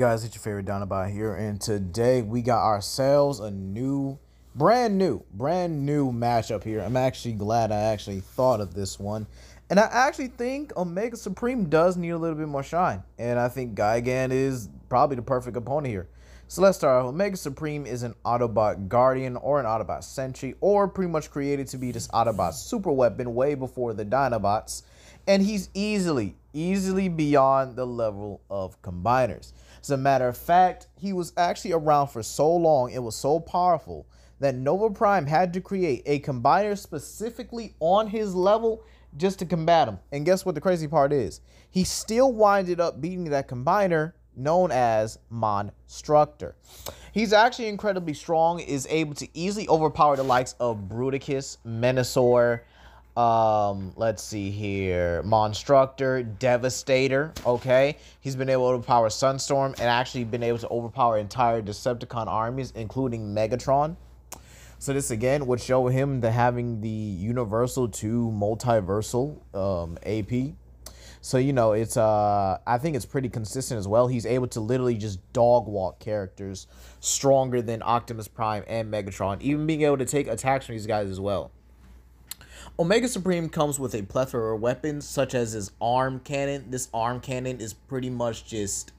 guys, it's your favorite Dinobot here, and today we got ourselves a new, brand new, brand new matchup here. I'm actually glad I actually thought of this one, and I actually think Omega Supreme does need a little bit more shine, and I think Gigan is probably the perfect opponent here. So let's start. Omega Supreme is an Autobot Guardian or an Autobot Sentry, or pretty much created to be this Autobot super weapon way before the Dinobots and he's easily, easily beyond the level of combiners. As a matter of fact, he was actually around for so long, it was so powerful that Nova Prime had to create a combiner specifically on his level just to combat him. And guess what the crazy part is? He still winded up beating that combiner known as Monstructor. He's actually incredibly strong, is able to easily overpower the likes of Bruticus, Menasor, um, let's see here. Monstructor, Devastator, okay? He's been able to overpower Sunstorm and actually been able to overpower entire Decepticon armies, including Megatron. So this again would show him the having the universal to multiversal um, AP. So you know it's uh I think it's pretty consistent as well. He's able to literally just dog walk characters stronger than Optimus Prime and Megatron, even being able to take attacks from these guys as well. Omega Supreme comes with a plethora of weapons, such as his arm cannon. This arm cannon is pretty much just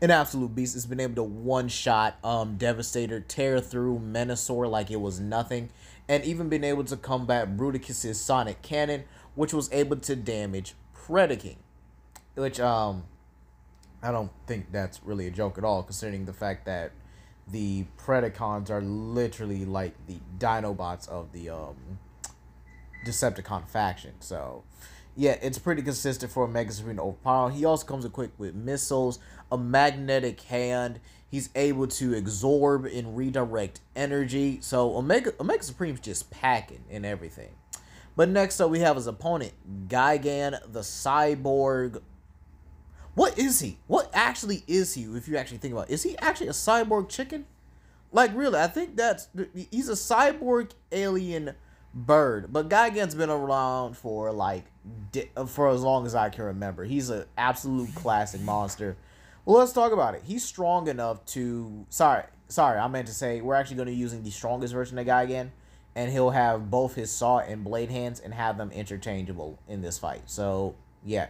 an absolute beast. It's been able to one-shot um, Devastator, tear through Menasor like it was nothing, and even been able to combat Bruticus's Sonic Cannon, which was able to damage Predaking. Which, um, I don't think that's really a joke at all, considering the fact that the Predacons are literally like the Dinobots of the, um, Decepticon faction. So, yeah, it's pretty consistent for Omega Supreme to overpower. He also comes equipped with missiles, a magnetic hand. He's able to absorb and redirect energy. So Omega Omega Supreme's just packing and everything. But next up we have his opponent, Gigan the Cyborg. What is he? What actually is he if you actually think about it? Is he actually a cyborg chicken? Like really, I think that's he's a cyborg alien bird. But Gigan's been around for like for as long as I can remember. He's an absolute classic monster. Well, let's talk about it. He's strong enough to. Sorry, sorry. I meant to say we're actually going to be using the strongest version of Gigan, and he'll have both his saw and blade hands and have them interchangeable in this fight. So yeah,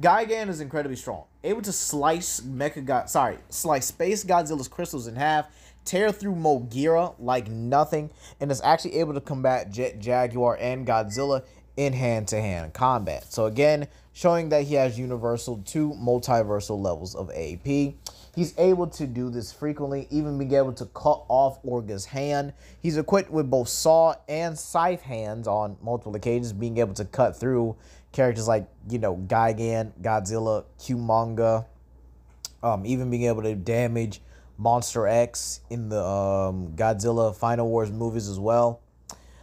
Gigan is incredibly strong, able to slice Mecha God. Sorry, slice Space Godzilla's crystals in half tear through Moguera like nothing, and is actually able to combat Jet Jaguar and Godzilla in hand-to-hand combat. So again, showing that he has universal to multiversal levels of AP. He's able to do this frequently, even being able to cut off Orga's hand. He's equipped with both saw and scythe hands on multiple occasions, being able to cut through characters like, you know, Gigan, Godzilla, Kumonga, um, even being able to damage Monster X in the um, Godzilla Final Wars movies as well.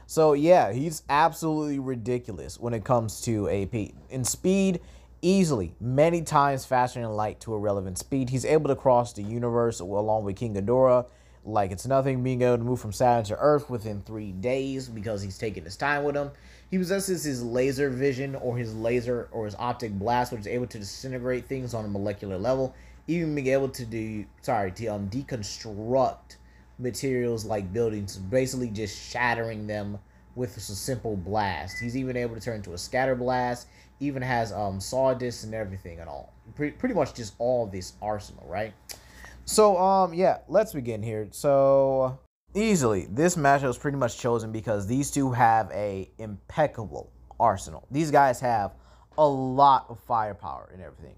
So yeah, he's absolutely ridiculous when it comes to AP. In speed, easily, many times faster than light to a relevant speed. He's able to cross the universe along with King Ghidorah like it's nothing, being able to move from Saturn to Earth within three days because he's taking his time with him. He possesses his laser vision or his laser or his optic blast, which is able to disintegrate things on a molecular level even being able to do sorry to um deconstruct materials like buildings, basically just shattering them with a simple blast. He's even able to turn into a scatter blast. Even has um sawdust and everything and all. Pretty pretty much just all this arsenal, right? So um yeah, let's begin here. So easily this matchup is pretty much chosen because these two have a impeccable arsenal. These guys have a lot of firepower and everything.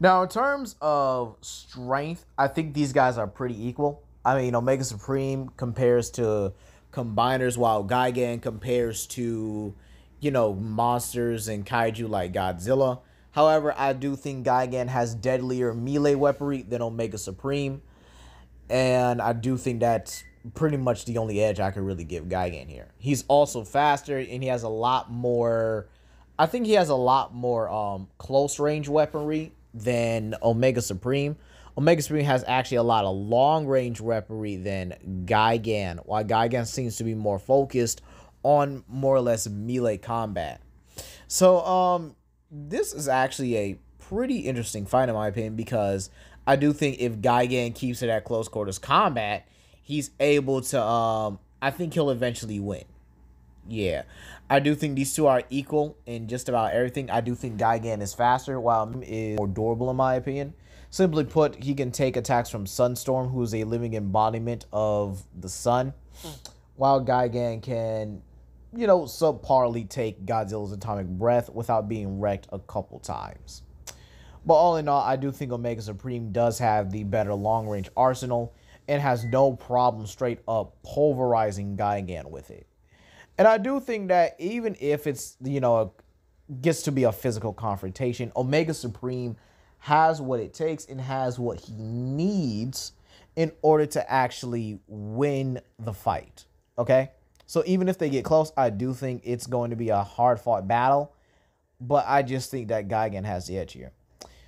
Now, in terms of strength, I think these guys are pretty equal. I mean, Omega Supreme compares to combiners, while Gigan compares to, you know, monsters and kaiju like Godzilla. However, I do think Gigan has deadlier melee weaponry than Omega Supreme. And I do think that's pretty much the only edge I could really give Gigan here. He's also faster and he has a lot more I think he has a lot more um close range weaponry than Omega Supreme. Omega Supreme has actually a lot of long range weaponry than Gigan, while Gigan seems to be more focused on more or less melee combat. So, um, this is actually a pretty interesting fight in my opinion because I do think if Gigan keeps it at close quarters combat, he's able to um I think he'll eventually win. Yeah. I do think these two are equal in just about everything. I do think Gigan is faster while is more durable in my opinion. Simply put, he can take attacks from Sunstorm, who is a living embodiment of the sun, hmm. while Gigan can, you know, subparly take Godzilla's atomic breath without being wrecked a couple times. But all in all, I do think Omega Supreme does have the better long range arsenal and has no problem straight up pulverizing Gigan with it. And I do think that even if it's, you know, gets to be a physical confrontation, Omega Supreme has what it takes and has what he needs in order to actually win the fight. Okay? So even if they get close, I do think it's going to be a hard fought battle. But I just think that Gigan has the edge here.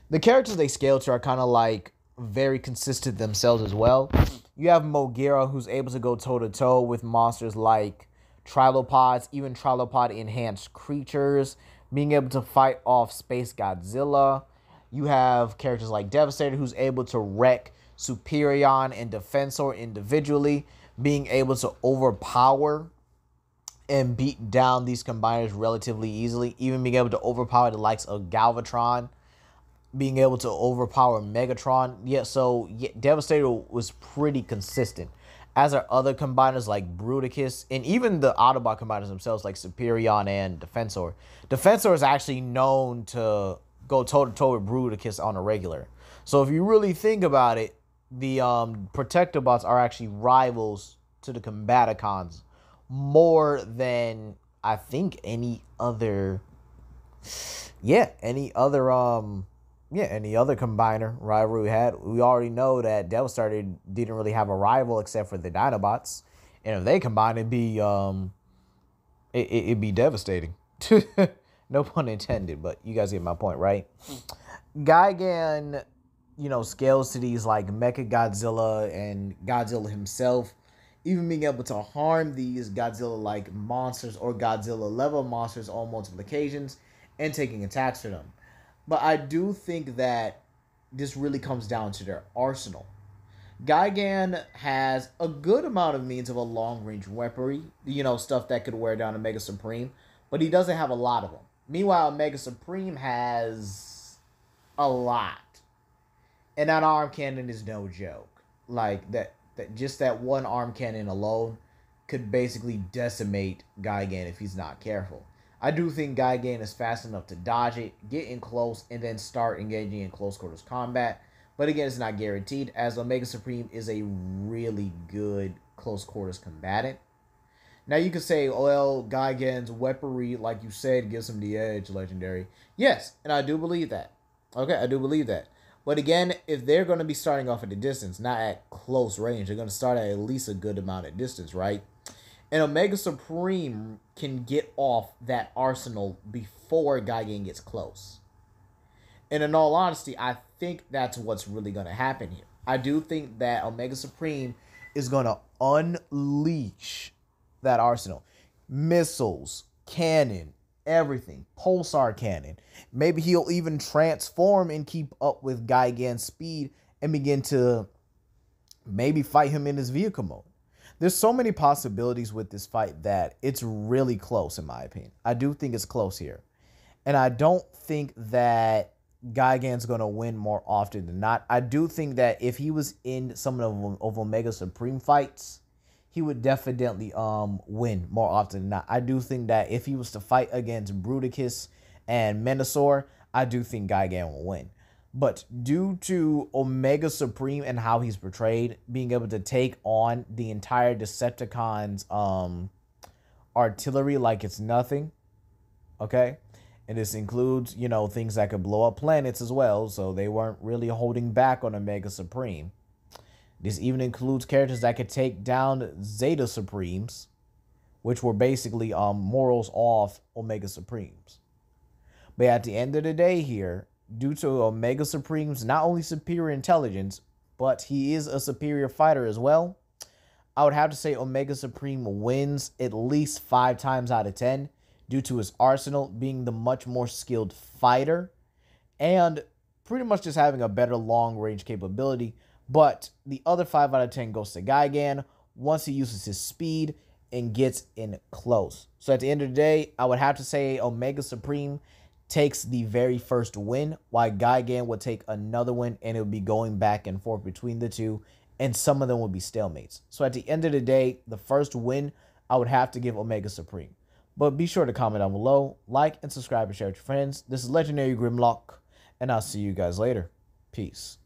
The characters they scale to are kind of like very consistent themselves as well. You have Mogera, who's able to go toe to toe with monsters like Trilopods, even Trilopod enhanced creatures, being able to fight off Space Godzilla. You have characters like Devastator, who's able to wreck Superion and Defensor individually, being able to overpower and beat down these combiners relatively easily, even being able to overpower the likes of Galvatron being able to overpower Megatron. Yeah, so yeah, Devastator was pretty consistent. As are other combiners like Bruticus, and even the Autobot combiners themselves, like Superion and Defensor. Defensor is actually known to go toe to toe with Bruticus on a regular. So if you really think about it, the um, Protectobots are actually rivals to the Combaticons more than I think any other. Yeah, any other um yeah, any other combiner rivalry we had, we already know that Devastator didn't really have a rival except for the Dinobots, and if they combine, it'd be um, it, it, would be devastating. no pun intended, but you guys get my point, right? Gigan, you know, scales to these like Mecha Godzilla and Godzilla himself, even being able to harm these Godzilla-like monsters or Godzilla-level monsters on multiple occasions, and taking attacks for them but I do think that this really comes down to their arsenal. Gigan has a good amount of means of a long range weaponry, you know, stuff that could wear down Omega Supreme, but he doesn't have a lot of them. Meanwhile, Mega Supreme has a lot. And that arm cannon is no joke. Like that that just that one arm cannon alone could basically decimate Gigan if he's not careful. I do think Gigan is fast enough to dodge it, get in close, and then start engaging in close quarters combat. But again, it's not guaranteed, as Omega Supreme is a really good close quarters combatant. Now you could say, well, Gigan's weaponry, like you said, gives him the edge, legendary. Yes, and I do believe that. Okay, I do believe that. But again, if they're going to be starting off at a distance, not at close range, they're going to start at at least a good amount of distance, right? And Omega Supreme can get off that arsenal before Gigan gets close. And in all honesty, I think that's what's really going to happen here. I do think that Omega Supreme is going to unleash that arsenal. Missiles, cannon, everything. Pulsar cannon. Maybe he'll even transform and keep up with Gigan's speed and begin to maybe fight him in his vehicle mode there's so many possibilities with this fight that it's really close, in my opinion. I do think it's close here. And I don't think that Gigan's going to win more often than not. I do think that if he was in some of, of Omega Supreme fights, he would definitely um win more often than not. I do think that if he was to fight against Bruticus and Menasor, I do think Gigan will win. But due to Omega Supreme and how he's portrayed, being able to take on the entire Decepticons um artillery like it's nothing, okay? And this includes, you know, things that could blow up planets as well, so they weren't really holding back on Omega Supreme. This even includes characters that could take down Zeta Supremes, which were basically um morals off Omega Supremes. But at the end of the day here, due to Omega Supreme's not only superior intelligence, but he is a superior fighter as well. I would have to say Omega Supreme wins at least five times out of ten due to his arsenal being the much more skilled fighter and pretty much just having a better long range capability. But the other 5 out of 10 goes to Gigan once he uses his speed and gets in close. So at the end of the day, I would have to say Omega Supreme takes the very first win, while Gigan would take another win, and it would be going back and forth between the two, and some of them would be stalemates. So at the end of the day, the first win, I would have to give Omega Supreme. But be sure to comment down below, like and subscribe and share with your friends. This is Legendary Grimlock, and I'll see you guys later. Peace.